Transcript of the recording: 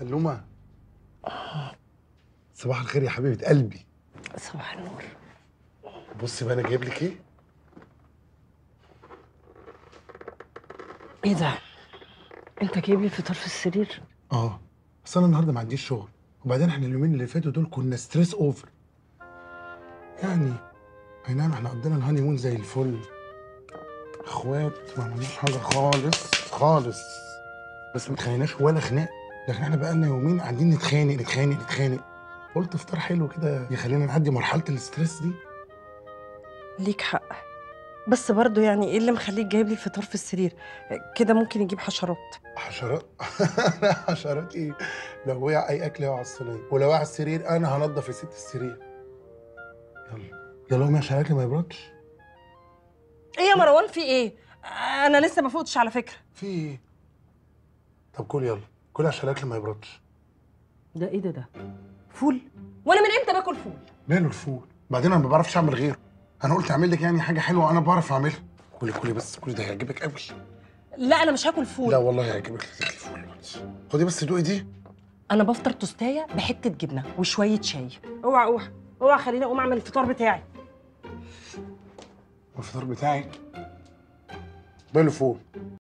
سلومه صباح الخير يا حبيبة قلبي. صباح النور. بصي بقى أنا جايب لك إيه؟ إيه ده؟ أنت جايب لي الفطار في السرير؟ آه بس أنا النهارده ما عنديش شغل وبعدين إحنا اليومين اللي فاتوا دول كنا stress over يعني أي نعم إحنا قضينا ال honeymoon زي الفل. إخوات ما عملناش حاجة خالص خالص. بس ما اتخانقناش ولا خناق. لكن إحنا بقالنا يومين قاعدين نتخانق نتخانق نتخانق. قلت فطار حلو كده يخلينا نعدي مرحلة الاستريس دي. ليك حق. بس برضه يعني إيه اللي مخليك جايب لي الفطار في السرير؟ كده ممكن يجيب حشرات. حشرات؟ حشرات إيه؟ لو وقع أي أكل يقع على الصينيه ولو وقع على السرير أنا هنضف يا ست السرير. يلا. يلا قومي عشان الأكل ما يبردش. إيه يا مروان في إيه؟ أنا لسه ما فوتش على فكرة. في إيه؟ طب كل يلا. كل عشان الأكل ما يبردش. ده إيه ده؟ ده فول؟ وأنا من إمتى باكل فول؟ ماله الفول؟ بعدين أنا ما بعرفش أعمل غيره. أنا قلت أعمل لك يعني حاجة حلوة أنا بعرف أعملها. كلي كلي بس كل ده هيعجبك قوي لا أنا مش هاكل فول. لا والله هيعجبك. تاكلي فول خدي بس دوقي دي. أنا بفطر توستاية بحتة جبنة وشوية شاي. أوعى أوعى أوعى خليني أقوم أعمل الفطار بتاعي. الفطار بتاعك باله فول؟